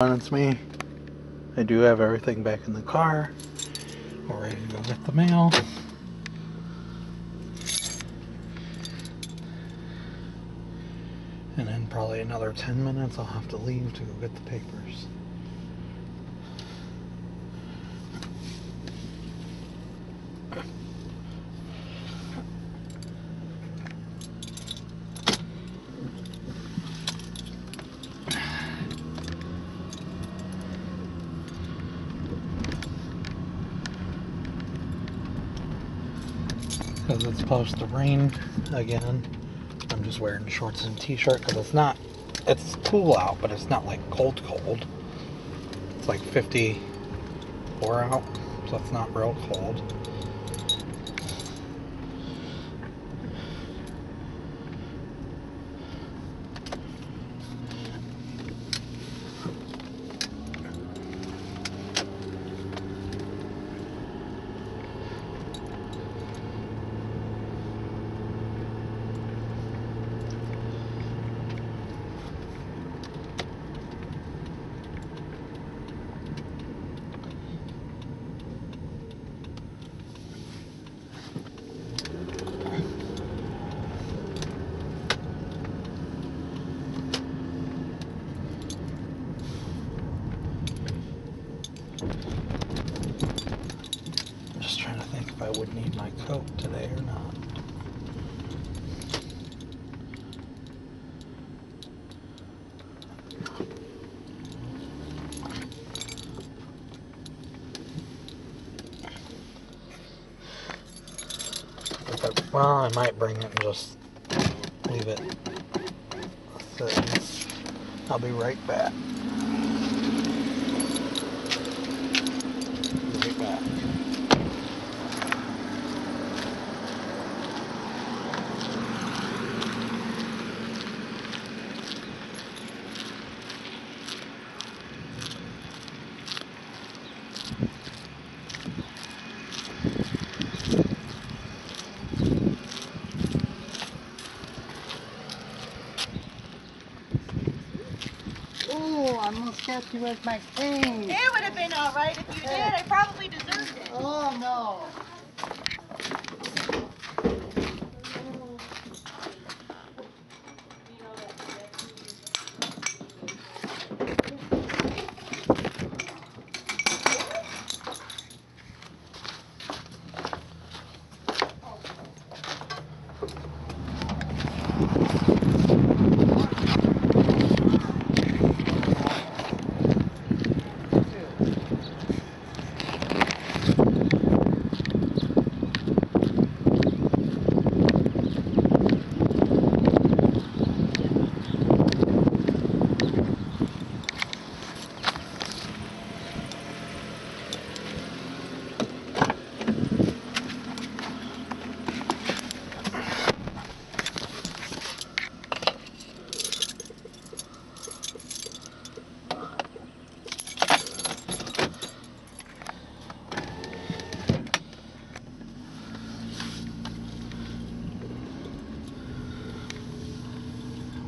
It's me. I do have everything back in the car. We're ready to go get the mail. And in probably another 10 minutes, I'll have to leave to go get the papers. Because it's supposed to rain again. I'm just wearing shorts and t-shirt because it's not, it's cool out, but it's not like cold cold. It's like 54 out, so it's not real cold. I'm just trying to think if I would need my coat today or not. Well, I might bring it and just leave it. I'll be right back. Be right back. Oh, I almost got you with my thing. It would have been all right if you did. I probably deserved it. Oh no.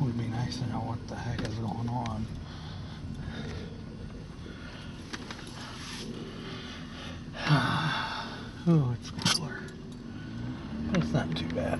It would be nice to know what the heck is going on. oh, it's cooler. It's not too bad.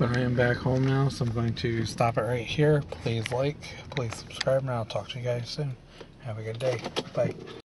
But I am back home now, so I'm going to stop it right here. Please like, please subscribe, and I'll talk to you guys soon. Have a good day. Bye.